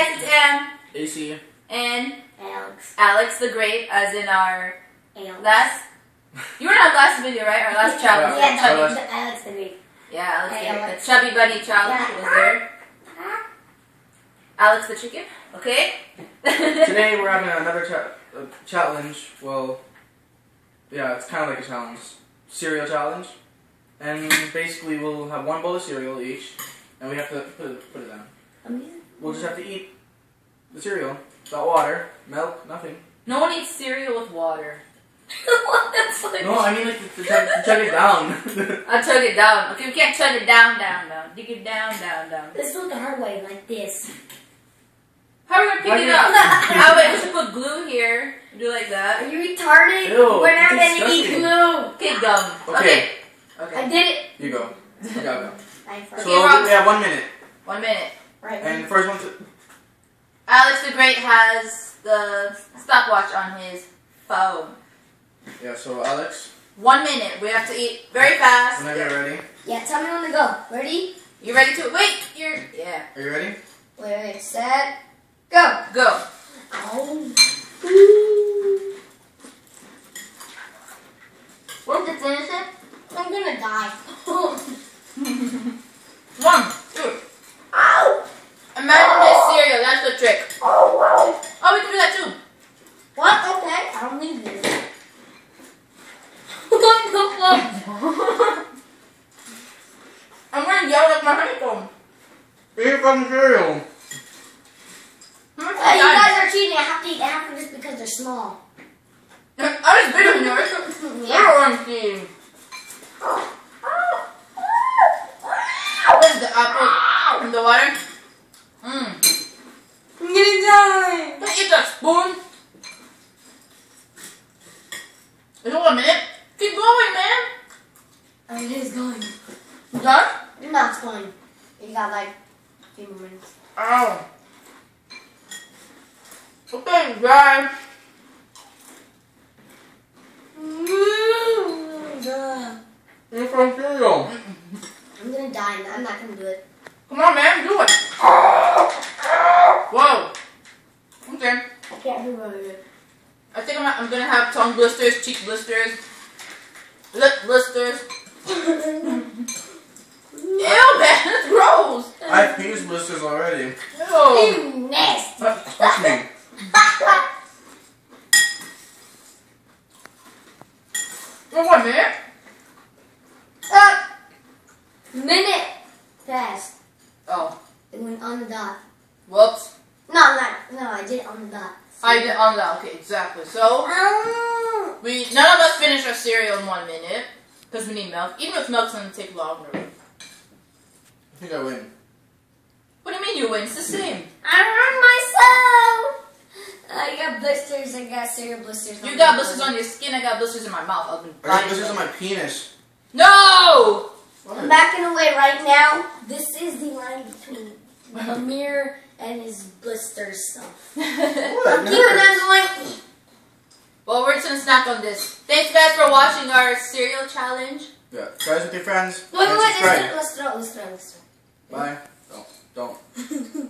guys, it's Em AC. and Alex. Alex the Great, as in our Alex. last. You were in our last video, right? Our last challenge. Yeah, Yeah, Alex, Alex. Alex the Great. Yeah, Alex Hey, the Great. Alex. The chubby bunny challenge Yeah. was there. Alex the chicken. Okay. Today we're having another cha- uh, challenge. Well, yeah, it's kind of like a challenge. Cereal challenge. And basically we'll have one bowl of cereal each, and we have to put it, put it down. We'll just have to eat the cereal without water, milk, nothing. no one eats cereal with water. what the? No, I mean like to, to, chug, to chug it down. I'll chug it down. Okay, we can't chug it down, down, down. Dig it down, down, down. Let's do it the hard way, like this. How are we gonna pick Why it up? oh wait, we should put glue here. Do like that. Are you retarded? Ew, We're not gonna eat glue. Okay, gum. Okay. I Okay. I did it. you go. You gotta go. I first. So Rob. we have one minute, One minute. Right. and the first one to Alex the Great has the stopwatch on his phone. yeah. So Alex, One minute. We have to eat very fast. whenever you're ready. yeah, tell me when to go. Ready? You ready to wait? You're yeah. Are you ready? Wait, wait, set, go. Go. Oh. Won't you finish it? I'm gonna die. One, two. Ow! Imagine this cereal. That's the trick. Oh, Oh, we can do that too. What? Okay, I don't need this. What the fuck? I'm gonna yell like my honeycomb. Eat from cereal. How Hey, you guys are cheating. I have to eat half of this because they're small. I was bigger than yours. Yeah. You're one team. What is the apple in the water? Mmm. I'm gonna. Can I eat that spoon? Is it one minute? Keep going, man. Oh, it is going. You done? No, it's going. You got like a few more minutes. Ow. Okay, guys. From cereal. I'm gonna die. I'm not gonna do it. Come on, man. Do it. Whoa. Okay. I can't do it. I think I'm, I'm gonna have tongue blisters, cheek blisters, lip blisters. Ew, man, that's gross. I have penis blisters already. Ew. You nasty. Touch me. For one minute. Stop. Minute. Fast. Oh, It went on the dot. whoops. No, not. No, I did it on the dot. I did on that. Okay, exactly. So Oh. we none of us finished our cereal in one minute because we need milk. Even if milk's gonna take longer. I think I win. What do you mean you win? It's the same. I hurt myself. I got blisters. I got cereal blisters. You got blisters on your skin. I got blisters in my mouth. I've been I got blisters on my penis. No. I'm backing away right now. This is the line between Amir and his blister stuff. What? I'm keeping them going. Well, we're just gonna snack on this. Thanks, guys, for watching our cereal challenge. Yeah, guys with your friends. Wait, wait, and wait. Let's subscribe. throw, let's throw, let's throw, let's throw. Bye. Don't. Don't.